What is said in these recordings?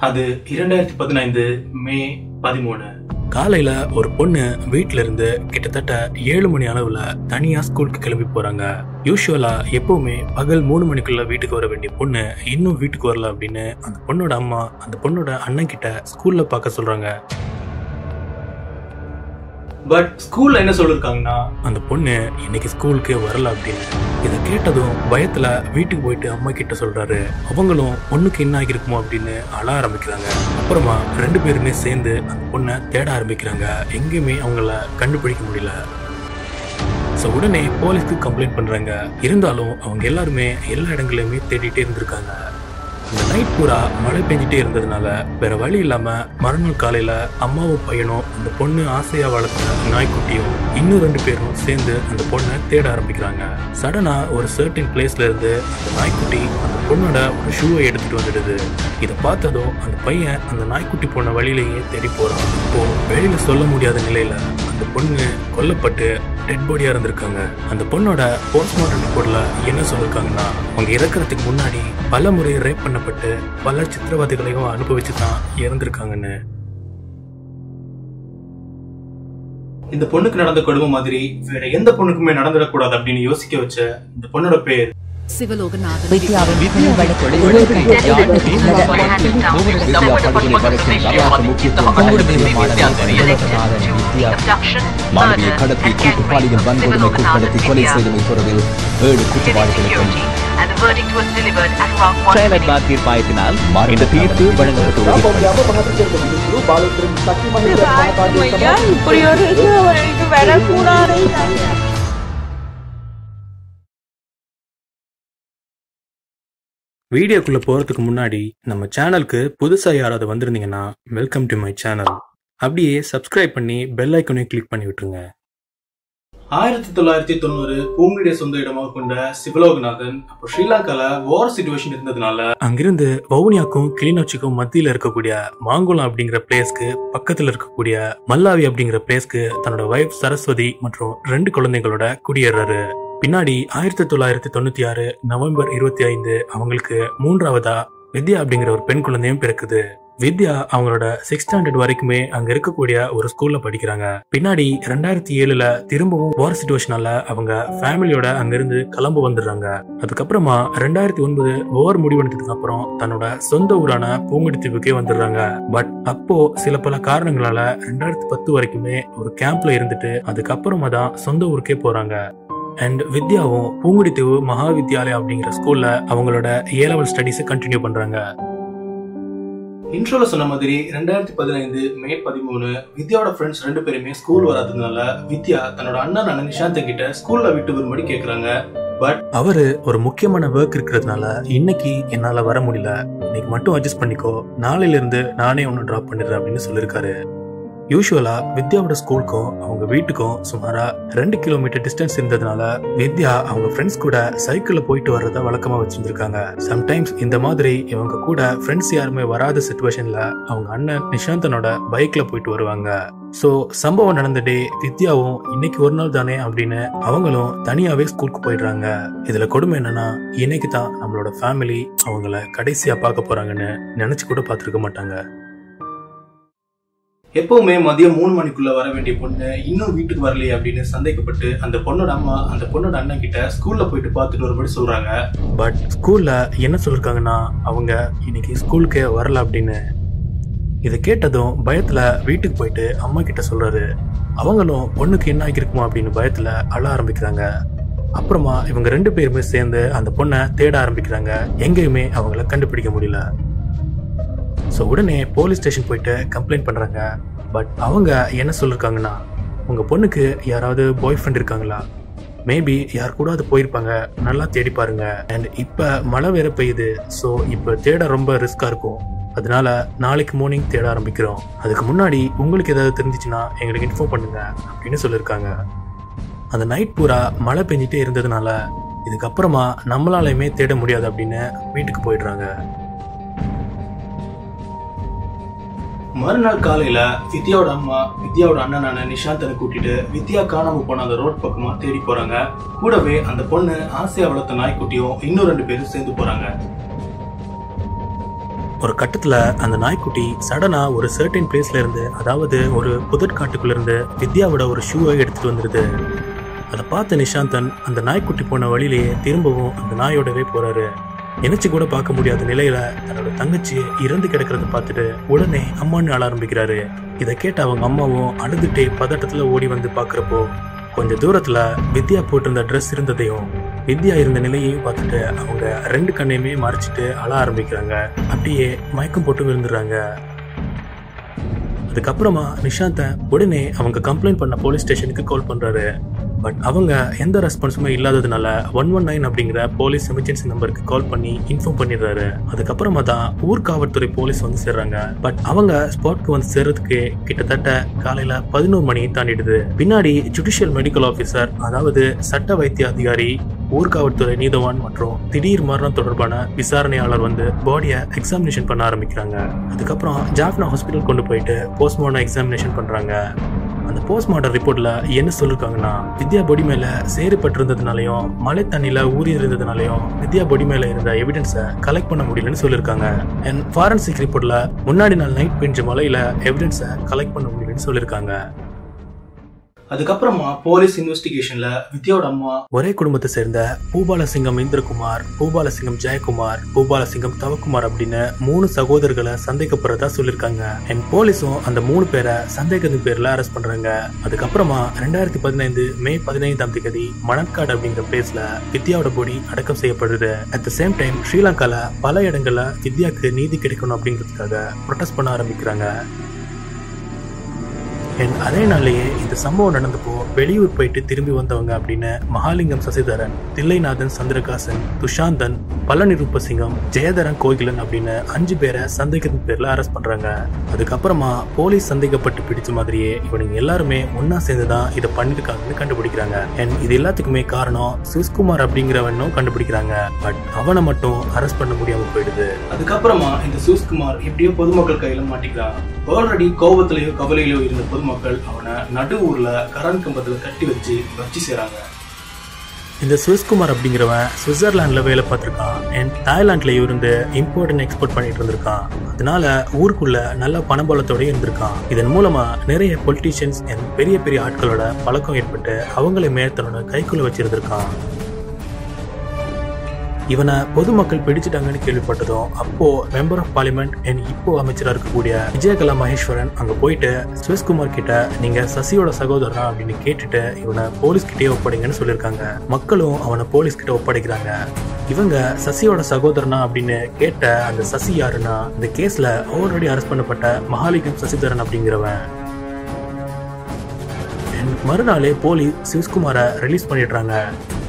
அது இரண்டாயிரத்தி பதினைந்து மே பதிமூணு. காலையில ஒரு பொண்ணு வீட்டுல இருந்து கிட்டத்தட்ட ஏழு மணி அளவுல தனியா ஸ்கூலுக்கு கிளம்பி போறாங்க. யூஸ்வலா எப்பவுமே பகல் மூணு மணிக்குள்ள வீட்டுக்கு வர வேண்டிய பொண்ணு இன்னும் வீட்டுக்கு வரல அப்படின்னு அந்த பொண்ணோட அம்மா அந்த பொண்ணோட அண்ணன் கிட்ட ஸ்கூல்ல பார்க்க சொல்றாங்க. பட் ஸ்கூல்ல என்ன சொல்லிருக்காங்கன்னா அந்த பொண்ணு இன்னைக்கு ஸ்கூலுக்கு வரல அப்படின்னு இதை கேட்டதும் பயத்துல வீட்டுக்கு போயிட்டு அம்மா கிட்ட சொல்றாரு அவங்களும் பொண்ணுக்கு என்ன ஆகிருக்குமோ அப்படின்னு அழ ஆரம்பிக்கிறாங்க. அப்புறமா ரெண்டு பேருமே சேர்ந்து அந்த பொண்ணை தேட ஆரம்பிக்கிறாங்க. எங்கேயுமே அவங்கள கண்டுபிடிக்க முடியல. ஸோ உடனே போலீஸ்க்கு கம்ப்ளைண்ட் பண்ணுறாங்க இருந்தாலும் அவங்க எல்லாருமே எல்லா இடங்களையுமே தேடிட்டே இருந்திருக்காங்க. நைட் பூரா மழை பெஞ்சிட்டே இருந்ததுனால வேற வழி இல்லாம மறுநாள் காலையில அம்மாவும் பையனும் அந்த பொண்ணு ஆசையா வளர்த்த நாய்க்குட்டியும் இன்னும் ரெண்டு பேரும் சேர்ந்து அந்த பொண்ணை தேட ஆரம்பிக்கிறாங்க. சடனா ஒரு சர்டின் பிளேஸ்ல இருந்து அந்த நாய்க்குட்டி அந்த பொண்ணோட ஒரு ஷூவை எடுத்துட்டு வந்துடுது. இதை பார்த்ததும் அந்த பையன் அந்த நாய்க்குட்டி போன வழியிலேயே தேடி போறான். இப்போ வெளியில சொல்ல முடியாத நிலையில அந்த பொண்ணு கொல்லப்பட்டு டெட் பாடியா இருந்திருக்காங்க. அந்த பொண்ணோட போஸ்ட்மார்ட்டம் ரிப்போர்ட்ல என்ன சொல்லிருக்காங்கன்னா அவங்க இறக்குறதுக்கு முன்னாடி பல முறை ரேப் பண்ணப்பட்டு பல சித்திரவதைகளையும் அனுபவிச்சு தான் இறந்திருக்காங்கன்னு. இந்த பொண்ணுக்கு நடந்த கொடுமை மாதிரி வேற எந்த பொண்ணுக்குமே நடந்துடக்கூடாது அப்படின்னு யோசிக்க வச்ச இந்த பொண்ணோட பேர் மாணவியை கடத்தி கூட்டு பாலியல் வன்கொடுமைக்குட்படுத்தி கொலை செய்தமை தொடர்பில் ஏழு குற்றவாளிகளுக்கும் செயலற்ற தீர்ப்பாயத்தினால் இந்த தீர்ப்பு வழங்கப்பட்டுள்ளது வீடியோக்குள்ள போறதுக்கு முன்னாடி நம்ம சேனலுக்கு புதுசா யாராவது வந்திருந்தீங்கன்னா வெல்கம் டு மை சேனல் அப்படியே சப்ஸ்கிரைப் பண்ணி பெல் ஐக்கனையும் கிளிக் பண்ணி விட்டுருங்க. ஆயிரத்தி தொள்ளாயிரத்தி தொண்ணூறு பூங்குடிய சொந்த இடமாக கொண்ட சிவலோகநாதன் அப்போ ஸ்ரீலங்கால வார் சுச்சுவேஷன் இருந்ததுனால அங்கிருந்து வவுனியாக்கும் கிளிநொச்சிக்கும் மத்தியில இருக்கக்கூடிய மாங்குளம் அப்படிங்கிற பிளேஸ்க்கு பக்கத்துல இருக்கக்கூடிய மல்லாவி அப்படிங்கிற பிளேஸ்க்கு தன்னோட வைஃப் சரஸ்வதி மற்றும் ரெண்டு குழந்தைகளோட குடியேறாரு. பின்னாடி ஆயிரத்தி தொள்ளாயிரத்தி தொண்ணூத்தி ஆறு நவம்பர் இருபத்தி ஐந்து அவங்களுக்கு மூன்றாவதா வித்யா அப்படிங்கிற ஒரு பெண் குழந்தையும் பிறக்குது. வித்யா அவங்களோட சிக்ஸ் ஸ்டாண்டர்ட் வரைக்குமே அங்க இருக்கக்கூடிய ஒரு ஸ்கூல்ல படிக்கிறாங்க. பின்னாடி ரெண்டாயிரத்தி ஏழுல திரும்பவும் வார் சுச்சுவேஷனால அவங்க ஃபேமிலியோட அங்கிருந்து கிளம்பு வந்துடுறாங்க. அதுக்கப்புறமா ரெண்டாயிரத்தி ஒன்பது ஓவர் முடிவெடுத்ததுக்கு அப்புறம் தன்னோட சொந்த ஊரான பூங்குடி தீவுக்கே வந்துடுறாங்க. பட் அப்போ சில பல காரணங்களால ரெண்டாயிரத்தி பத்து வரைக்குமே ஒரு கேம்ப்ல இருந்துட்டு அதுக்கப்புறமா தான் சொந்த ஊருக்கே போறாங்க. அண்ட் வித்யாவும் பூங்குடித்தீவு மகாவித்யாலயா அப்படிங்கிற ஸ்கூல்ல அவங்களோட ஏ லெவல் ஸ்டடீஸை கண்டினியூ பண்றாங்க. இன்ட்ரோல சொன்ன மாதிரி ரெண்டாயிரத்தி பதினைந்து மே பதிமூணு வித்யாவோட ஃப்ரெண்ட்ஸ் ரெண்டு பேருமே ஸ்கூல் வராததுனால வித்யா தன்னோட அண்ணன் நிஷாந்த கிட்ட ஸ்கூல்ல விட்டு வரும்படி கேக்குறாங்க. அவரு ஒரு முக்கியமான ஒர்க் இருக்கிறதுனால இன்னைக்கு என்னால வர முடியல. இன்னைக்கு மட்டும் அட்ஜஸ்ட் பண்ணிக்கோ. நாளையில இருந்து நானே ஒன்னு டிராப் பண்ணிடுறேன் அப்படின்னு சொல்லியிருக்காரு. யூஸ்வலாக வித்யாவோட ஸ்கூலுக்கும் அவங்க வீட்டுக்கும் சுமாராக ரெண்டு கிலோமீட்டர் டிஸ்டன்ஸ் இருந்ததுனால வித்யா அவங்க ஃப்ரெண்ட்ஸ் கூட சைக்கிளில் போயிட்டு வர்றத வழக்கமாக வச்சுருந்துருக்காங்க. சம்டைம்ஸ் இந்த மாதிரி இவங்க கூட ஃப்ரெண்ட்ஸ் யாருமே வராத சுச்சுவேஷனில் அவங்க அண்ணன் நிஷாந்தனோட பைக்கில் போயிட்டு வருவாங்க. ஸோ சம்பவம் நடந்த டே வித்யாவும் இன்னைக்கு ஒரு நாள் தானே அப்படின்னு அவங்களும் தனியாகவே ஸ்கூலுக்கு போயிடுறாங்க. இதில் கொடுமை என்னன்னா இன்னைக்கு தான் நம்மளோட ஃபேமிலி அவங்கள கடைசியாக பார்க்க போகிறாங்கன்னு நினச்சி கூட பார்த்துருக்க மாட்டாங்க. எப்பவுமே மதியம் மூணு மணிக்குள்ள வர வேண்டிய பொண்ணு இன்னும் வீட்டுக்கு வரலையே அப்படின்னு சந்தேகப்பட்டு அந்த பொண்ணோட அம்மா அந்த பொண்ணோட அண்ணன் கிட்ட ஸ்கூல்ல போயிட்டு பார்த்துட்டு வரும்படி சொல்றாங்க. பட் ஸ்கூல்ல என்ன சொல்லிருக்காங்கன்னா அவங்க இன்னைக்கு ஸ்கூலுக்கே வரல அப்படின்னு. இதை கேட்டதும் பயத்துல வீட்டுக்கு போயிட்டு அம்மா கிட்ட சொல்றாரு. அவங்களும் பொண்ணுக்கு என்ன ஆகிருக்குமோ அப்படின்னு பயத்துல அழ ஆரம்பிக்கிறாங்க. அப்புறமா இவங்க ரெண்டு பேருமே சேர்ந்து அந்த பொண்ணை தேட ஆரம்பிக்கிறாங்க. எங்கேயுமே அவங்கள கண்டுபிடிக்க முடியல. ஸோ உடனே போலீஸ் ஸ்டேஷன் போயிட்டு கம்ப்ளைண்ட் பண்ணுறாங்க பட் அவங்க என்ன சொல்லியிருக்காங்கன்னா உங்கள் பொண்ணுக்கு யாராவது பாய் ஃப்ரெண்ட் இருக்காங்களா? மேபி யார் கூட அது போயிருப்பாங்க நல்லா தேடி பாருங்க. அண்ட் இப்போ மழை வேற பெய்யுது ஸோ இப்போ தேட ரொம்ப ரிஸ்க்காக இருக்கும். அதனால நாளைக்கு மார்னிங் தேட ஆரம்பிக்கிறோம். அதுக்கு முன்னாடி உங்களுக்கு ஏதாவது தெரிஞ்சிச்சுன்னா எங்களுக்கு இன்ஃபார்ம் பண்ணுங்க அப்படின்னு சொல்லியிருக்காங்க அந்த நைட் பூரா மழை பெஞ்சிட்டே இருந்ததுனால இதுக்கப்புறமா நம்மளாலையுமே தேட முடியாது அப்படின்னு வீட்டுக்கு போயிடுறாங்க. மறுநாள் காலையில வித்யாவோட அம்மா வித்யாவோட அண்ணனான நிஷாந்தனை கூட்டிட்டு வித்யா காணாம போன அந்த ரோட் பக்கமா தேடி போறாங்க. கூடவே அந்த பொண்ணு ஆசையா வளர்த்த நாய்க்குட்டியும் இன்னும் ரெண்டு பேரும் சேர்ந்து போறாங்க. ஒரு கட்டத்துல அந்த நாய்க்குட்டி சடனா ஒரு சர்டன் பிளேஸ்ல இருந்து அதாவது ஒரு புதற்காட்டுக்குள்ள இருந்து வித்யாவோட ஒரு ஷூவை எடுத்துட்டு வந்துருது. அதை பார்த்த நிஷாந்தன் அந்த நாய்க்குட்டி போன வழியிலேயே திரும்பவும் அந்த நாயோடவே போறாரு. நினைச்சு கூட பார்க்க முடியாத நிலையில தன்னோட தங்கச்சி இறந்து கிடக்கிறத பார்த்துட்டு உடனே அம்மான்னு ஆள ஆரம்பிக்கிறாரு. இதை கேட்ட அவங்க அம்மாவும் அழுதுட்டே பதட்டத்துல ஓடி வந்து பாக்குறப்போ கொஞ்ச தூரத்துல வித்யா போட்டிருந்த ட்ரெஸ் இருந்ததையும் வித்யா இருந்த நிலையையும் பார்த்துட்டு அவங்க ரெண்டு கண்ணையுமே மறைச்சிட்டு அழ ஆரம்பிக்கிறாங்க. அப்படியே மயக்கம் போட்டு விழுந்துடுறாங்க. அதுக்கப்புறமா நிஷாந்த உடனே அவங்க கம்ப்ளைண்ட் பண்ண போலீஸ் ஸ்டேஷனுக்கு கால் பண்றாரு. பட் அவங்க எந்த ரெஸ்பான்ஸுமே இல்லாததுனால ஒன் ஒன் நைன் அப்படிங்கிற போலீஸ் எமர்ஜென்சி நம்பருக்கு கால் பண்ணி இன்ஃபார்ம் பண்ணிடுறாரு. அதுக்கப்புறமா தான் ஊர்காவல்துறை போலீஸ் வந்து சேர்றாங்க. பட் அவங்க ஸ்பாட்க்கு வந்து சேர்றதுக்கு கிட்டத்தட்ட காலையில பதினோரு மணி தாண்டிடுது. பின்னாடி ஜுடிஷியல் மெடிக்கல் ஆஃபீஸர் அதாவது சட்ட வைத்திய அதிகாரி ஊர்காவல்துறை நீதவான் மற்றும் திடீர் மரணம் தொடர்பான விசாரணையாளர் வந்து பாடியை எக்ஸாமினேஷன் பண்ண ஆரம்பிக்கிறாங்க. அதுக்கப்புறம் ஜாஃப்னா ஹாஸ்பிட்டல் கொண்டு போயிட்டு போஸ்ட்மார்டம் எக்ஸாமினேஷன் பண்றாங்க. அந்த போஸ்ட்மார்ட்டம் ரிப்போர்ட்ல என்ன சொல்லிருக்காங்கன்னா வித்யா பொடி மேல சேறுபட்டிருந்ததுனாலையும் மழை தண்ணியில ஊறி இருந்ததுனாலையும் வித்யா பொடி மேல இருந்த எவிடன்ஸை கலெக்ட் பண்ண முடியலன்னு சொல்லியிருக்காங்க அண்ட் ஃபாரன்சிக் ரிப்போர்ட்ல முன்னாடி நாள் நைட் பெஞ்ச மழையில எவிடன்ஸை கலெக்ட் பண்ண முடியலன்னு சொல்லியிருக்காங்க அதுக்கப்புறமா போலீஸ் இன்வெஸ்டிகேஷன்ல வித்யாவோட அம்மா. ஒரே குடும்பத்தை சேர்ந்த பூபாலசிங்கம் இந்திரகுமார் பூபாலசிங்கம் ஜெயக்குமார் பூபாலசிங்கம் தவக்குமார் அப்படின்னு மூணு சகோதரர்களை சந்தேகப்படுறதா சொல்லியிருக்காங்க. அண்ட் போலீஸும் அந்த மூணு பேரை சந்தேகத்தின் பேர்ல அரெஸ்ட் பண்றாங்க. அதுக்கப்புறமா ரெண்டாயிரத்தி பதினைந்து மே பதினைந்தாம் தேதி மணற்காடு அப்படிங்கிற பிளேஸ்ல வித்யாவோட பொடி அடக்கம் செய்யப்படுது. அட் த சேம் டைம் ஸ்ரீலங்கால பல இடங்கள்ல வித்யாக்கு நீதி கிடைக்கணும் அப்படிங்கிறதுக்காக ப்ரொட்டஸ்ட் பண்ண ஆரம்பிக்கிறாங்க. அதே நாள்லயே இந்த சம்பவம் நடந்தப்போ வெளியூர் போயிட்டு திரும்பி வந்தவங்க அப்படின்னு மகாலிங்கம் சசிதரன் தில்லைநாதன் சந்திரகாசன் துஷாந்தன் பழனிருப்பசிங்கம் ஜெயதரன் கோகிலன் அப்படின்னு அஞ்சு பேரை சந்தேகத்தின் பேர்ல அரெஸ்ட் பண்றாங்க. அதுக்கப்புறமா போலீஸ் சந்தேகப்பட்டு பிடிச்ச மாதிரியே இவனுங்க எல்லாருமே ஒன்னா சேர்ந்து தான் இதை பண்ணிருக்காங்கன்னு கண்டுபிடிக்கிறாங்க. அண்ட் இது எல்லாத்துக்குமே காரணம் சுஷ்குமார் அப்படிங்கிறவனும் கண்டுபிடிக்கிறாங்க. பட் அவனை மட்டும் அரெஸ்ட் பண்ண முடியாம போயிடுது. அதுக்கப்புறமா இந்த சுஷ்குமார் எப்படியோ பொதுமக்கள் கையில மாட்டிக்கிறான். ஆல்ரெடி கோபத்திலயோ கவலையிலோ இருந்த பொதுமக்கள் அவனை நடு ஊரில் கரண்ட் கம்பத்தில் கட்டி வச்சு வச்சு செய்கிறாங்க இந்த சுவிஸ்குமார் அப்படிங்கிறவன் சுவிட்சர்லாண்டில் வேலை பார்த்துருக்கான். அண்ட் தாய்லாண்ட்லேயும் இருந்து இம்போர்ட் அண்ட் எக்ஸ்போர்ட் பண்ணிட்டு இருந்திருக்கான். அதனால ஊருக்குள்ள நல்ல பணபலத்தோடய இருந்திருக்கான். இதன் மூலமா நிறைய பொலிட்டீஷியன்ஸ் அண்ட் பெரிய பெரிய ஆட்களோட பழக்கம் ஏற்பட்டு அவங்களை தன்னோட கைக்குள்ள வச்சிருந்திருக்கான். இவனை பொதுமக்கள் பிடிச்சிட்டாங்கன்னு கேள்விப்பட்டதும் அப்போ மெம்பர் ஆஃப் பார்லிமெண்ட் அண்ட் இப்போ அமைச்சரா இருக்கக்கூடிய விஜயகலா மகேஸ்வரன் அங்க போயிட்டு சுவிஸ்குமார் கிட்ட நீங்க சசியோட சகோதரா அப்படின்னு கேட்டுட்டு இவனை போலீஸ் கிட்டே ஒப்படைங்கன்னு சொல்லியிருக்காங்க. மக்களும் அவனை போலீஸ் கிட்ட ஒப்படைக்கிறாங்க. இவங்க சசியோட சகோதரனா அப்படின்னு கேட்ட அந்த சசி யாருன்னா இந்த கேஸ்ல ஆல்ரெடி அரெஸ்ட் பண்ணப்பட்ட மகாலிங்கம் சசிதரன் அப்படிங்கிறவன். மறுநாளே போலீஸ் சிவஸ்குமாரை ரிலீஸ் பண்ணிடுறாங்க.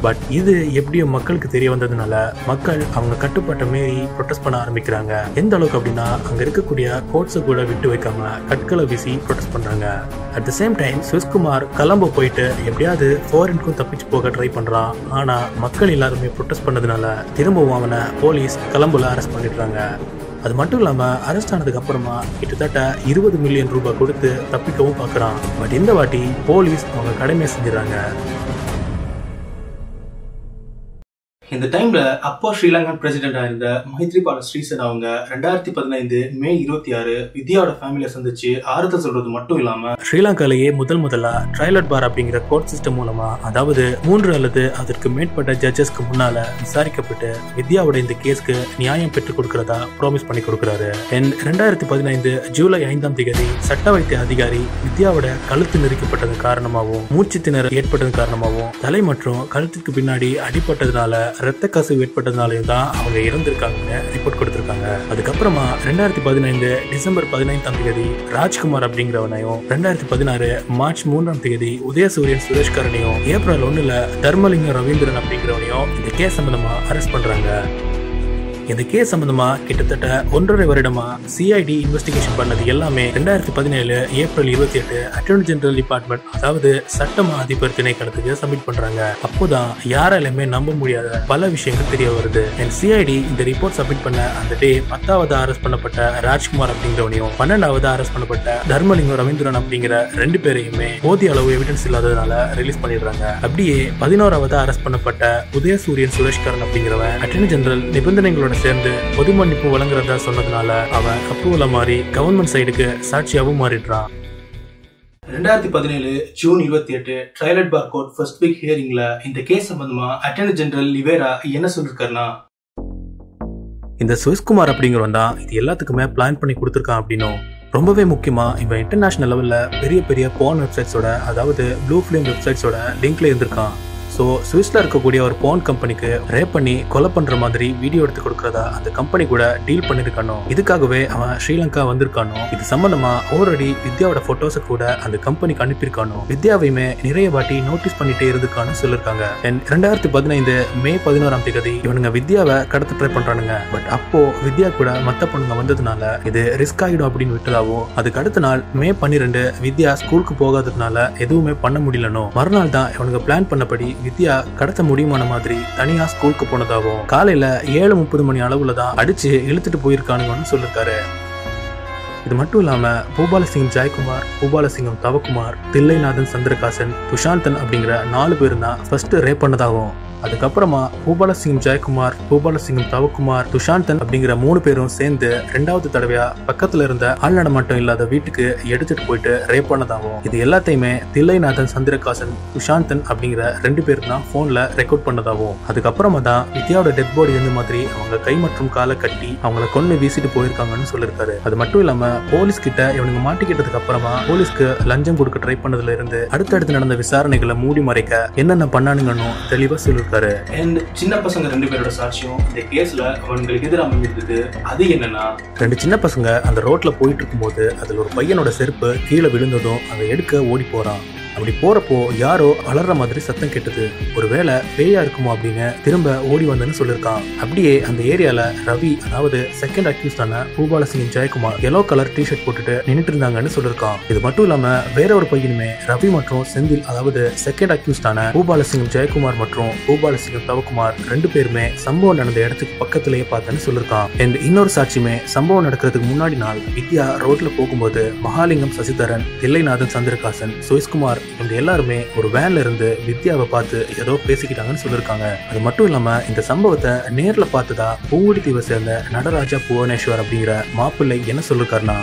பட் இது எப்படியோ மக்களுக்கு தெரிய வந்ததுனால மக்கள் அவங்க கட்டுப்பாட்டை மீறி ப்ரொட்டஸ்ட் பண்ண ஆரம்பிக்கிறாங்க. எந்த அளவுக்கு அப்படின்னா அங்க இருக்கக்கூடிய கோட்ஸை கூட விட்டு வைக்காம கற்களை வீசி ப்ரொட்டஸ்ட் பண்றாங்க. At the same time Swisskumar Colombo போயிட்டு எப்படியாவது ஃபாரின்க்கும் தப்பிச்சு போக ட்ரை பண்றான். ஆனா மக்கள் எல்லாருமே ப்ரொட்டஸ்ட் பண்ணதுனால திரும்பவும் அவனை போலீஸ் கலம்புல அரெஸ்ட் பண்ணிடுறாங்க. அது மட்டும் இல்லாம அரெஸ்ட் ஆனதுக்கு அப்புறமா கிட்டத்தட்ட இருபது மில்லியன் ரூபாய் கொடுத்து தப்பிக்கவும் பார்க்குறான். பட் இந்த வாட்டி போலீஸ் அவங்க கடமையை செஞ்சிடறாங்க. இந்த டைம்ல அப்போ ஸ்ரீலங்கன் பிரசிடென்டா இருந்த மைத்ரிபால ஸ்ரீசன் அவங்க ரெண்டாயிரத்தி பதினைந்து மே இருபத்தி ஆறு வித்யாவோட ஃபேமிலியை சந்திச்சு ஆறுதல் சொல்றது மட்டும் இல்லாம ஸ்ரீலங்காலேயே முதல் முதலா ட்ரைலட் பார் அப்படிங்கிற கோர்ட் சிஸ்டம் மூலமா அதாவது மூன்று அல்லது அதற்கு மேற்பட்ட ஜட்ஜஸ்க்கு முன்னால விசாரிக்கப்பட்டு வித்யாவோட இந்த கேஸ்க்கு நியாயம் பெற்றுக் கொடுக்கறதா ப்ராமிஸ் பண்ணி கொடுக்கிறாரு. ரெண்டாயிரத்தி பதினைந்து ஜூலை ஐந்தாம் தேதி சட்ட வைத்திய அதிகாரி வித்யாவோட கழுத்து நெருக்கப்பட்டது காரணமாகவும் மூச்சு திணறல் ஏற்பட்டது காரணமாகவும் தலை மற்றும் கழுத்துக்கு பின்னாடி அடிபட்டதுனால ரத்த கசிவு ஏற்பட்டதுனாலையும் தான் அவங்க இறந்திருக்காங்கன்னு ரிப்போர்ட் கொடுத்திருக்காங்க. அதுக்கப்புறமா ரெண்டாயிரத்தி பதினைந்து டிசம்பர் பதினைந்தாம் தேதி ராஜ்குமார் அப்படிங்கிறவனையும் ரெண்டாயிரத்தி பதினாறு மார்ச் மூன்றாம் தேதி உதயசூரியன் சுரேஷ்கரனையும் ஏப்ரல் ஒன்னுல தர்மலிங்கம் ரவீந்திரன் அப்படிங்கிறவனையும் இந்த கேஸ் சம்பந்தமா அரெஸ்ட் பண்றாங்க. இந்த கேஸ் சம்பந்தமா கிட்டத்தட்ட ஒன்றரை வருடமா சிஐடி இன்வெஸ்டிகேஷன் பண்ணது எல்லாமே ரெண்டாயிரத்தி பதினேழு ஏப்ரல் இருபத்தி எட்டு அட்டர்னி ஜெனரல் டிபார்ட்மெண்ட் அதாவது சட்டமா அதிபர் திணைக்களத்துக்கு சப்மிட் பண்றாங்க. அப்போதான் யாராலுமே நம்ப முடியாத பல விஷயங்கள் தெரிய வருது. என் சிஐடி இந்த ரிப்போர்ட் சப்மிட் பண்ண அந்த டே பத்தாவது அரெஸ்ட் பண்ணப்பட்ட ராஜ்குமார் அப்படிங்கிறவனையும் பன்னெண்டாவது அரெஸ்ட் பண்ணப்பட்ட தர்மலிங்கம் ரவீந்திரன் அப்படிங்கிற ரெண்டு பேரையுமே போதிய அளவு எவிடன்ஸ் இல்லாததுனால ரிலீஸ் பண்ணிடுறாங்க. அப்படியே பதினோராவது அரெஸ்ட் பண்ணப்பட்ட உதயசூரியன் சுரேஷ்கரன் அப்படிங்கிறவன் அட்டர்னி ஜெனரல் நிபந்தனைகளோட சேர்ந்து பொது மன்னிப்பு வழங்குறதா சொன்னதுனால அவன் அப்ரூவலா மாறி கவர்மெண்ட் சைடுக்கு சாட்சியாவும் மாறிடுறான். ரெண்டாயிரத்தி பதினேழு ஜூன் இருபத்தி எட்டு trial at bar court first week ஹியரிங்ல இந்த கேஸ் சம்பந்தமா அட்டர்னி ஜெனரல் லிவேரா என்ன சொல்லிருக்காருன்னா இந்த சுவிஸ்குமார் அப்படிங்கிறவன் தான் இது எல்லாத்துக்குமே பிளான் பண்ணி கொடுத்துருக்கான் அப்படின்னும். ரொம்பவே முக்கியமா இவன் இன்டர்நேஷனல் லெவல்ல பெரிய பெரிய போன் வெப்சைட்ஸோட அதாவது ப்ளூ ஃபிலிம் வெப்சைட்ஸோட லிங்க்ல இருந்திருக்கான். ஸோ சுவிஸ்ல இருக்கக்கூடிய ஒரு போன் கம்பெனிக்கு ரேப் பண்ணி கொலை பண்ற மாதிரி வீடியோ எடுத்து கொடுக்கறதா அந்த கம்பெனி கூட டீல் பண்ணிருக்கானோ? இதுக்காகவே அவன் ஸ்ரீலங்கா வந்திருக்கானோ? இது சம்பந்தமா ஓரடி வித்யாவோட போட்டோஸை கூட அந்த கம்பெனிக்கு அனுப்பியிருக்கானோ? வித்யாவையுமே நிறைய வாட்டி நோட்டீஸ் பண்ணிட்டே இருந்திருக்கான்னு சொல்லிருக்காங்க. ரெண்டாயிரத்தி பதினைந்து மே பதினோராம் தேதி இவனுங்க வித்யாவை கடத்த ட்ரை பண்றானுங்க. பட் அப்போ வித்யா கூட மத்த பொண்ணுங்க வந்ததுனால இது ரிஸ்க் ஆகிடும் அப்படின்னு விட்டதாவோ அதுக்கு அடுத்த நாள் மே பன்னிரெண்டு வித்யா ஸ்கூலுக்கு போகாததுனால எதுவுமே பண்ண முடியலனோ மறுநாள் தான் இவனுங்க பிளான் பண்ணபடி வித்யா கடத்த முடியுமான மாதிரி தனியா ஸ்கூலுக்கு போனதாகவும் காலையில ஏழு முப்பது மணி அளவுல தான் அடிச்சு இழுத்துட்டு போயிருக்கானுங்கன்னு சொல்லிருக்காரு. இது மட்டும் இல்லாம பூபாலசிங் ஜெயக்குமார் பூபாலசிங்கம் தவக்குமார் தில்லைநாதன் சந்திரகாசன் துஷாந்தன் அப்படிங்கிற நாலு பேரும் தான் ஃபர்ஸ்ட் ரேப் பண்ணதாகும் அதுக்கப்புறமா பூபாலசிங்கம் ஜெயக்குமார் பூபாலசிங்கம் தவக்குமார் துஷாந்தன் அப்படிங்கிற மூணு பேரும் சேர்ந்து ரெண்டாவது தடவையா பக்கத்துல இருந்த ஆள் நடமாட்டம் இல்லாத வீட்டுக்கு எடுத்துட்டு போயிட்டு ரேப் பண்ணதாகும் இது எல்லாத்தையுமே தில்லைநாதன் சந்திரகாசன் துஷாந்தன் அப்படிங்கிற ரெண்டு பேரும் தான் போன்ல ரெக்கார்ட் பண்ணதாகும் அதுக்கப்புறமா தான் வித்யாவோட டெட் பாடி இருந்த மாதிரி அவங்க கை மற்றும் காலை கட்டி அவங்கள கொண்டு வீசிட்டு போயிருக்காங்கன்னு சொல்லியிருக்காரு அது மட்டும் இல்லாம போலீஸ் கிட்ட இவனுங்க மாட்டிக்கிட்டதுக்கு அப்புறமா போலீஸ்க்கு லஞ்சம் கொடுக்க ட்ரை பண்ணதுல இருந்து அடுத்தடுத்து நடந்த விசாரணைகளை மூடி மறைக்க என்னென்ன பண்ணானுங்கன்னு தெளிவா சொல்லியிருக்காரு. சின்ன பசங்க ரெண்டு பேரோட சாட்சியம் இந்த கேஸ்ல அவங்களுக்கு எதிராக அமைஞ்சிருந்தது. அது என்னன்னா ரெண்டு சின்ன பசங்க அந்த ரோட்ல போயிட்டு இருக்கும்போது அதுல ஒரு பையனோட செருப்பு கீழே விழுந்ததும் அதை எடுக்க ஓடி போறான். அப்படி போறப்போ யாரோ அலற மாதிரி சத்தம் கேட்டது. ஒருவேளை பேயா இருக்குமோ அப்படின்னு திரும்ப ஓடி வந்தேன்னு சொல்லியிருக்கான். அப்படியே அந்த ஏரியால ரவி அதாவது second அக்யூஸ்டான Poopalasingham Jeyakumar yellow colour T-shirt போட்டுட்டு நின்றுட்டு இருந்தாங்கன்னு சொல்லியிருக்கான். இது மட்டும் இல்லாம வேற ஒரு பையனுமே ரவி மற்றும் செந்தில் அதாவது செகண்ட் அக்யூஸ்டான பூபாலசிங்கம் ஜெயக்குமார் மற்றும் பூபாலசிங்கம் தவக்குமார் ரெண்டு பேருமே சம்பவம் நடந்த இடத்துக்கு பக்கத்திலேயே பார்த்தேன்னு சொல்லியிருக்கான். and இன்னொரு சாட்சியுமே சம்பவம் நடக்கிறதுக்கு முன்னாடி நாள் வித்யா ரோட்ல போகும்போது மகாலிங்கம் சசிதரன் தில்லைநாதன் சந்திரகாசன் சுயஸ்குமார் இவங்க எல்லாருமே ஒரு வேன்ல இருந்து வித்யாவை பார்த்து ஏதோ பேசிக்கிட்டாங்கன்னு சொல்லியிருக்காங்க. அது மட்டும் இல்லாம இந்த சம்பவத்தை நேர்ல பார்த்துதான் பூங்குடி தீவை சேர்ந்த நடராஜா புவனேஸ்வர் அப்படிங்கிற மாப்பிள்ளை என்ன சொல்லிருக்காருன்னா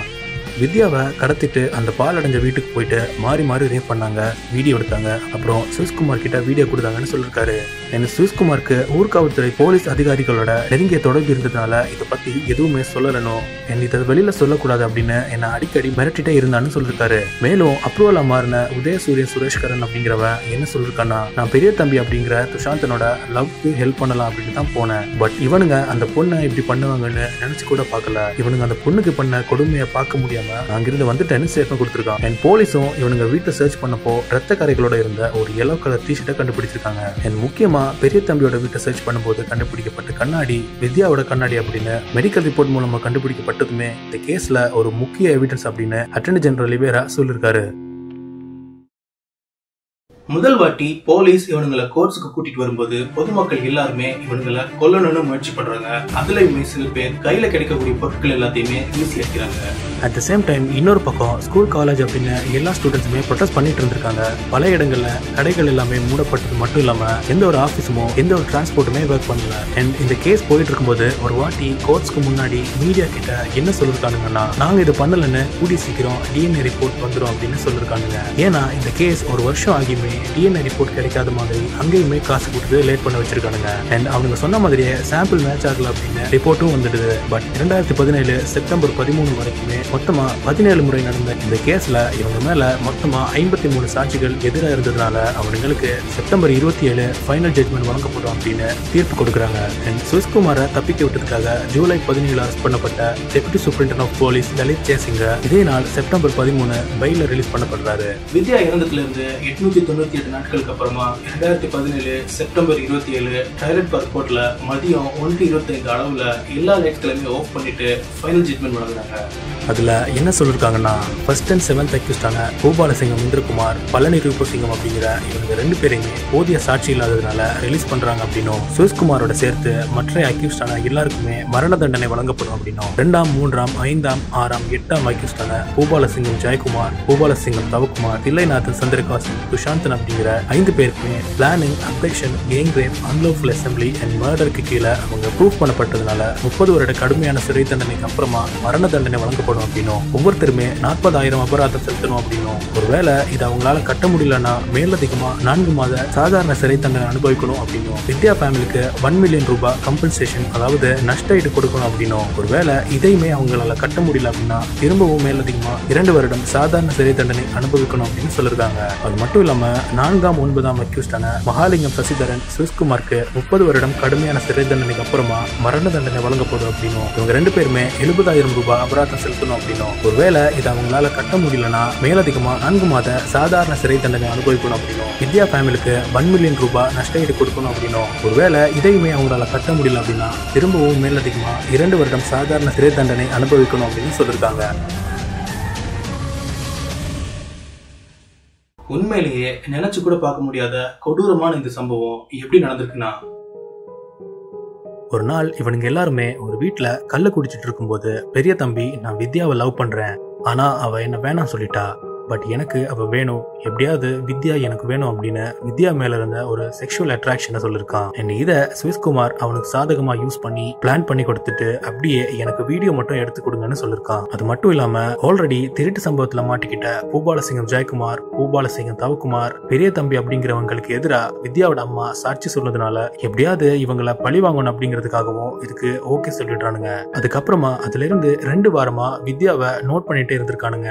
வித்யாவை கடத்திட்டு அந்த பால் அடைஞ்ச வீட்டுக்கு போயிட்டு மாறி மாறி ரேப் பண்ணாங்க வீடியோ எடுத்தாங்க. அப்புறம் சுஷ்குமார் கிட்ட வீடியோ கொடுத்தாங்கன்னு சொல்லியிருக்காரு எனக்கு சுவிஸ்குமாருக்கு ஊர்காவல்துறை போலீஸ் அதிகாரிகளோட நெருங்கிய தொடர்பு இருந்ததுனால இதை பத்தி எதுவுமே சொல்லலனோ என் இதை வெளியில சொல்லக்கூடாது அப்படின்னு என்ன அடிக்கடி மிரட்டிட்டே இருந்தான்னு சொல்லியிருக்காரு மேலும் அப்ரூவலா மாறின உதயசூரிய சுரேஷ்கரன் அப்படிங்கிறவன் என்ன சொல்லிருக்கான்னா நான் பெரிய தம்பி அப்படிங்கிற சுஷாந்தனோட லவ்க்கு ஹெல்ப் பண்ணலாம் அப்படின்னு தான் போனேன். பட் இவனுங்க அந்த பொண்ணை இப்படி பண்ணுவாங்கன்னு நினைச்சு கூட பார்க்கல. இவனுங்க அந்த பொண்ணுக்கு பண்ண கொடுமையை பார்க்க முடியாம அங்கிருந்து வந்து வந்துட்டேன்னு ஸ்டேட்மெண்ட் கொடுத்துருக்கான். என் போலீஸும் இவனுங்க வீட்டை சர்ச் பண்ணப்போ ரத்த கரைகளோட இருந்த ஒரு எல்லோ கலர் டிஷர்ட்டை கண்டுபிடிச்சிருக்காங்க. என் முக்கியமா பெரிய தம்பியோட வீட்டை சர்ச் பண்ணும்போது கண்டுபிடிக்கப்பட்ட கண்ணாடி வித்யாவோட கண்ணாடி அப்படின்னு மெடிக்கல் ரிப்போர்ட் மூலமா கண்டுபிடிக்கப்பட்டதுமே இந்த கேஸ்ல ஒரு முக்கிய எவிடன்ஸ் அப்படின்னு அட்டர்னி ஜெனரல் லிவேரா சொல்லியிருக்காரு முதல் வாட்டி போலீஸ் இவனுங்களை கோர்ட்ஸுக்கு கூட்டிட்டு வரும்போது பொதுமக்கள் எல்லாருமே இவனுங்களை கொல்லணும்னு முயற்சி பண்றாங்க அதுலயுமே சில பேர் கையில கிடைக்கக்கூடிய பொருட்கள் எல்லாத்தையுமே வீசி அடிக்கிறாங்க அட் த சேம் டைம் இன்னொரு பக்கம் ஸ்கூல் காலேஜ் அப்படின்னு எல்லா ஸ்டூடெண்ட்ஸுமே ப்ரொடெஸ்ட் பண்ணிட்டு இருந்திருக்காங்க. பல இடங்கள்ல கடைகள் எல்லாமே மூடப்பட்டது மட்டும் இல்லாம எந்த ஒரு ஆஃபீஸுமோ எந்த ஒரு டிரான்ஸ்போர்ட்டுமே ஒர்க் பண்ணல. அண்ட் இந்த கேஸ் போயிட்டு இருக்கும்போது ஒரு வாட்டி கோர்ட்ஸ்க்கு முன்னாடி மீடியா கிட்ட என்ன சொல்லிருக்கானுங்கன்னா நாங்க இது பண்ணலன்னு கூடி சீக்கிரம் டிஎன்ஏ ரிப்போர்ட் வந்துடும் அப்படின்னு சொல்லிருக்கானுங்க. ஏன்னா இந்த கேஸ் ஒரு வருஷம் ஆகியுமே டிஎன்ஏ ரிப்போர்ட் கிடைக்காத மாதிரி அங்கேயுமே காசு கொடுத்து லேட் பண்ண வச்சிருக்கானுங்க. அண்ட் அவங்க சொன்ன மாதிரியே சாம்பிள் மேட்ச் ஆகல அப்படின்னு ரிப்போர்ட்டும் வந்துடுது. பட் இரண்டாயிரத்தி பதினேழு செப்டம்பர் பதிமூணு வரைக்குமே மொத்தமா பதினேழு முறை நடந்த இந்த கேஸ்ல இவங்க மேல மொத்தமா ஐம்பத்தி மூணு சாட்சிகள் எதிராக இருந்ததுனால அவனுங்களுக்கு செப்டம்பர் இருபத்தி ஏழு ஃபைனல் ஜட்மெண்ட் வழங்கப்படும் அப்படின்னு தீர்ப்பு கொடுக்குறாங்க. அண்ட் சுஷ்குமாரை தப்பிக்க விட்டதுக்காக ஜூலை பதினேழு அரெஸ்ட் பண்ணப்பட்ட deputy superintendent of police Lalith Jayasinghe இதே நாள் செப்டம்பர் பதிமூணு பைல ரிலீஸ் பண்ணப்படுறாரு. வித்யா இறந்ததுல இருந்து எட்நூத்தி தொண்ணூத்தி எட்டு நாட்களுக்கு அப்புறமா ரெண்டாயிரத்தி பதினேழு செப்டம்பர் இருபத்தி ஏழு டைலட் பாஸ்போர்ட்ல மதியம் ஒன்று இருபத்தைந்து அளவுல எல்லா லைட்ஸ்களுமே ஆஃப் பண்ணிட்டு ஃபைனல் ஜட்மெண்ட் வழங்குறாங்க. அதுல என்ன சொல்லிருக்காங்கன்னா ஃபர்ஸ்ட் அண்ட் செவன்த் அக்யூஸ்டான பூபாலசிங்கம் இந்திரகுமார் பழனி ரூபசிங்கம் அப்படிங்கிற இவங்க ரெண்டு பேரையுமே போதிய சாட்சி இல்லாததுனால ரிலீஸ் பண்றாங்க அப்படின்னும் சுரேஷ்குமாரோட சேர்த்து மற்ற அக்யூஸ்டான எல்லாருக்குமே மரண தண்டனை வழங்கப்படும் அப்படின்னும் ரெண்டாம் மூன்றாம் ஐந்தாம் ஆறாம் எட்டாம் அக்யூஸ்டான பூபாலசிங்கம் ஜெயக்குமார் பூபாலசிங்கம் தவக்குமார் தில்லைநாதன் சந்திரகாசன் சுஷாந்த் அப்படிங்கிற ஐந்து பேருக்குமே planning abduction gang rape unlawful assembly and மர்டருக்கு கீழே அவங்க ப்ரூவ் பண்ணப்பட்டதுனால முப்பது வருட கடுமையான சிறை தண்டனைக்கு அப்புறமா மரண தண்டனை வழங்கப்படும் அப்படின்னும் ஒவ்வொருத்தருமே நாற்பதாயிரம் அபராதம் செலுத்தணும் அப்படின்னும். ஒருவேளை இதை அவங்களால கட்ட முடியலன்னா மேலதிகமா நான்கு மாத சாதாரண சிறை தண்டனை அனுபவிக்கணும் அப்படின்னும். வித்யா ஃபேமிலிக்கு ஒன் மில்லியன் ரூபாய் கம்பன்சேஷன் அதாவது நஷ்ட ஈடு கொடுக்கணும் அப்படின்னும். ஒருவேளை இதையுமே அவங்களால கட்ட முடியல அப்படின்னா திரும்பவும் மேலதிகமா இரண்டு வருடம் சாதாரண சிறை தண்டனை அனுபவிக்கணும் அப்படின்னு சொல்லியிருக்காங்க அது மட்டும் இல்லாம நான்காம் ஒன்பதாம் அக்யூஸ்டான மகாலிங்கம் சசிதரன் சுவிஸ்குமாருக்கு முப்பது வருடம் கடுமையான சிறை தண்டனைக்கு அப்புறமா மரண தண்டனை வழங்கப்படும் அப்படின்னும் இவங்க ரெண்டு பேருமே எழுபதாயிரம் ரூபாய் அபராதம் செலுத்தணும் அப்படின்னும் ஒருவேளை இதை அவங்களால கட்ட முடியலன்னா மேலதிகமா நான்கு மாத சாதாரண சிறை தண்டனை அனுபவிக்கணும் அப்படின்னும் வித்யா ஃபேமிலிக்கு ஒன் மில்லியன் ரூபாய் நஷ்டஈடு கொடுக்கணும் அப்படின்னும் ஒருவேளை இதையுமே அவங்களால கட்ட முடியல அப்படின்னா திரும்பவும் மேலதிகமா இரண்டு வருடம் சாதாரண சிறை தண்டனை அனுபவிக்கணும் அப்படின்னு சொல்லியிருக்காங்க. உண்மையிலேயே நினைச்சு கூட பார்க்க முடியாத கொடூரமான இந்த சம்பவம் எப்படி நடந்திருக்குன்னா? ஒரு நாள் இவனுங்க எல்லாருமே ஒரு வீட்டுல கல்ல குடிச்சிட்டு இருக்கும்போது பெரிய தம்பி நான் வித்யாவை லவ் பண்றேன். ஆனா அவ என்ன வேணாம் சொல்லிட்டா. பட் எனக்கு அவள் வேணும். எப்படியாவது வித்யா எனக்கு வேணும் அப்படின்னு வித்யா மேல இருந்த ஒரு செக்ஷுவல் அட்ராக்ஷனை சொல்லியிருக்கான் அண்ட் இதை சுவிஸ்குமார் அவனுக்கு சாதகமா யூஸ் பண்ணி பிளான் பண்ணி கொடுத்துட்டு அப்படியே எனக்கு வீடியோ மட்டும் எடுத்து கொடுங்கன்னு சொல்லியிருக்கான் அது மட்டும் இல்லாம ஆல்ரெடி திருட்டு சம்பவத்துல மாட்டிக்கிட்ட பூபாலசிங்கம் ஜெயக்குமார் பூபாலசிங்கம் தவக்குமார் பெரிய தம்பி அப்படிங்கிறவங்களுக்கு எதிராக வித்யாவோட அம்மா சாட்சி சொன்னதுனால எப்படியாவது இவங்களை பழி வாங்கணும் அப்படிங்கிறதுக்காகவும் இதுக்கு ஓகே சொல்லிடுறானுங்க. அதுக்கப்புறமா அதுல இருந்து ரெண்டு வாரமா வித்யாவை நோட் பண்ணிட்டே இருந்திருக்கானுங்க.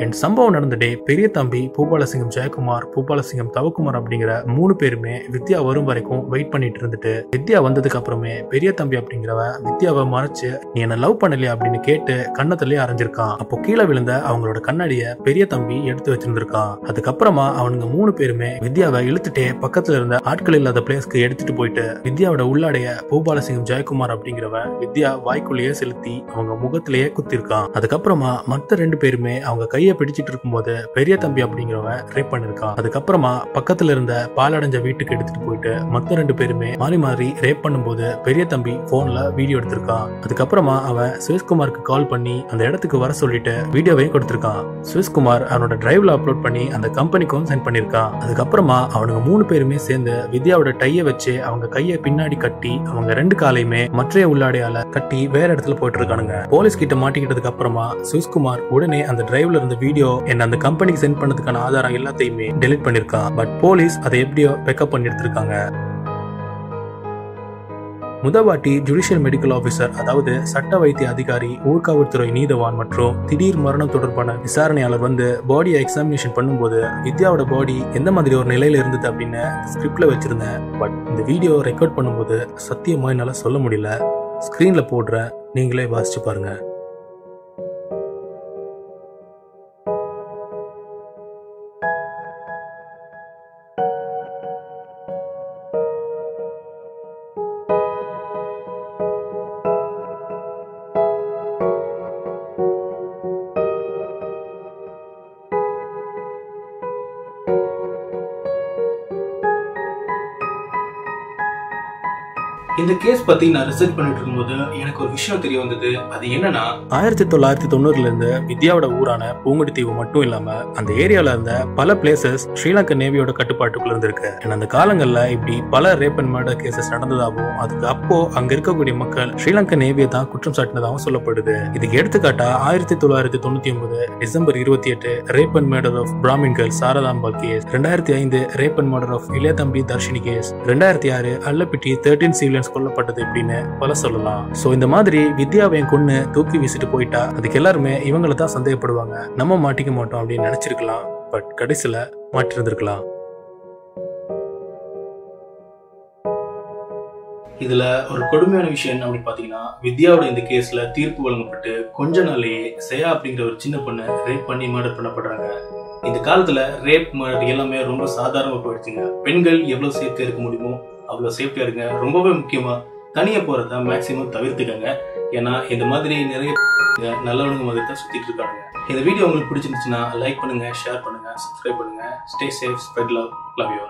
என் சம்பவம் நடந்த டே பெரிய தம்பி பூபாலசிங்கம் ஜெயக்குமார் பூபாலசிங்கம் தவக்குமார் அப்படிங்கிற மூணு பேருமே வித்யா வரும் வரைக்கும் வெயிட் பண்ணிட்டு இருந்துட்டு வித்யா வந்ததுக்கு அப்புறமே பெரிய தம்பி அப்படிங்கிறவன் வித்யாவை மறைச்சு நீ என்ன லவ் பண்ணலையா? அப்படின்னு கேட்டு கண்ணத்திலேயே அரைஞ்சிருக்கான். அப்போ கீழே விழுந்த அவங்களோட கண்ணாடிய பெரிய தம்பி எடுத்து வச்சிருந்திருக்கான். அதுக்கப்புறமா அவனுங்க மூணு பேருமே வித்யாவை இழுத்துட்டே பக்கத்துல இருந்த ஆட்கள் இல்லாத பிளேஸ்க்கு எடுத்துட்டு போயிட்டு வித்யாவோட உள்ளாடைய பூபாலசிங்கம் ஜெயக்குமார் அப்படிங்கிறவன் வித்யா வாய்க்குள்ளேயே செலுத்தி அவங்க முகத்திலேயே குத்திருக்கான். அதுக்கப்புறமா மற்ற ரெண்டு பேருமே அவங்க கையை பிடிச்சிட்டு இருக்கும்போது பெரிய தம்பி அப்படிங்கிறவன் ரேப் பண்ணிருக்கான் அதுக்கப்புறமா பக்கத்துல இருந்த பாலடைஞ்ச வீட்டுக்கு எடுத்துட்டு போயிட்டு மத்த ரெண்டு பேருமே மாறி மாறி ரேப் பண்ணும்போது பெரிய தம்பி போன்ல வீடியோ எடுத்திருக்கான் அதுக்கப்புறமா அவன் சுரேஷ்குமாருக்கு கால் பண்ணி அந்த இடத்துக்கு வர சொல்லிட்டு வீடியோவையும் கொடுத்திருக்கான் சுவிஸ்குமார் அவனோட டிரைவ்ல அப்லோட் பண்ணி அந்த கம்பெனிக்கும் சென்ட் பண்ணிருக்கான் அதுக்கப்புறமா அவனுங்க மூணு பேருமே சேர்ந்து வித்யாவோட டைய வச்சு அவங்க கையை பின்னாடி கட்டி அவங்க ரெண்டு காலையுமே மற்றைய உள்ளாடையால கட்டி வேற இடத்துல போயிட்டு இருக்கானுங்க. போலீஸ் கிட்ட மாட்டிக்கிட்டதுக்கு அப்புறமா சுவிஸ்குமார் உடனே அந்த டிரைவ்ல இருந்து வீடியோ என்ன அந்த கம்பெனிக்கு சென்ட் பண்ணதுக்கான ஆதாரம் எல்லாத்தையுமே டெலிட் பண்ணிருக்கான் பட் போலீஸ் அதை எப்படியோ பெக்கப் பண்ணி எடுத்திருக்காங்க. முதவாட்டி ஜுடிஷியல் மெடிக்கல் ஆஃபீஸர் அதாவது சட்ட வைத்திய அதிகாரி ஊர்காவல்துறை நீதவான் மற்றும் திடீர் மரணம் தொடர்பான விசாரணையாளர் வந்து பாடியை எக்ஸாமினேஷன் பண்ணும்போது வித்யாவோட பாடி எந்த மாதிரி ஒரு நிலையில இருந்தது அப்படின்னு ஸ்கிரிப்ட்ல வச்சிருந்தேன். பட் இந்த வீடியோ ரெக்கார்ட் பண்ணும்போது சத்தியமா என்னால சொல்ல முடியல. ஸ்கிரீன்ல போடுறேன். நீங்களே வாசிச்சு பாருங்க. இந்த பத்தி நான் ரிசர்ச் பண்ணிட்டு இருக்கும்போது எனக்கு ஒரு விஷயம் தெரிய வந்தது. அது என்னன்னா ஆயிரத்தி தொள்ளாயிரத்தி தொண்ணூறுல இருந்து வித்யாவோட ஊரான பூங்குடி தீவு மட்டும் இல்லாம அந்த ஏரியால இருந்த பல பிளேசஸ் ஸ்ரீலங்கா நேவியோட கட்டுப்பாட்டுக்குள்ள இருந்திருக்கு. ஏன்னா அந்த காலங்கள்ல இப்படி பல ரேப் அண்ட் மர்டர் கேசஸ் நடந்ததாகவும் அதுக்கு அப்போ அங்க இருக்கக்கூடிய மக்கள் ஸ்ரீலங்கா நேவியை தான் குற்றம் சாட்டினதாகவும் சொல்லப்படுது. இதுக்கு எடுத்துக்காட்டா ஆயிரத்தி தொள்ளாயிரத்தி தொண்ணூத்தி ஒன்பது டிசம்பர் இருபத்தி எட்டு rape and murder of Brahmin girl Sarathambal case ரெண்டாயிரத்தி ஐந்து rape and murder of Ilayathambi Tharshini case ரெண்டாயிரத்தி ஆறு அல்லப்பிட்டி தேர்ட்டீன் சிவிலியன்ஸ் கொல்லப்பட்டது எப்படின்னு பல சொல்லலாம். சோ இந்த மாதிரி வித்யாவையும் கொண்டு தூக்கி வீசிட்டு போயிட்டா அதுக்கு எல்லாருமே இவங்கள தான் சந்தேகப்படுவாங்க. நம்ம மாட்டிக்க மாட்டோம் அப்படின்னு நினைச்சிருக்கலாம். பட் கடைசியில மாற்றிருந்திருக்கலாம் இதுல ஒரு கொடுமையான விஷயம் என்ன அப்படின்னு பாத்தீங்கன்னா வித்யாவோட இந்த கேஸ்ல தீர்ப்பு வழங்கப்பட்டு கொஞ்ச நாள்லயே செயா அப்படிங்கிற ஒரு சின்ன பொண்ணு ரேப் பண்ணி மர்டர் பண்ணப்படுறாங்க. இந்த காலத்துல ரேப் மர்டர் எல்லாமே ரொம்ப சாதாரணமா போயிடுச்சுங்க. பெண்கள் எவ்வளவு சேஃப்டியா இருக்க முடியுமோ அவ்வளவு சேஃப்டியா இருங்க. ரொம்பவே முக்கியமா தனியாக போகிறத மேக்ஸிமம் தவிர்த்துக்கங்க. ஏன்னா இந்த மாதிரி நிறைய நல்லவனுங்க மாதிரி தான் சுற்றிட்டு இருக்காங்க. இந்த வீடியோ உங்களுக்கு பிடிச்சிருந்துச்சுன்னா லைக் பண்ணுங்கள் ஷேர் பண்ணுங்கள் சப்ஸ்கிரைப் பண்ணுங்கள் stay safe spread love love you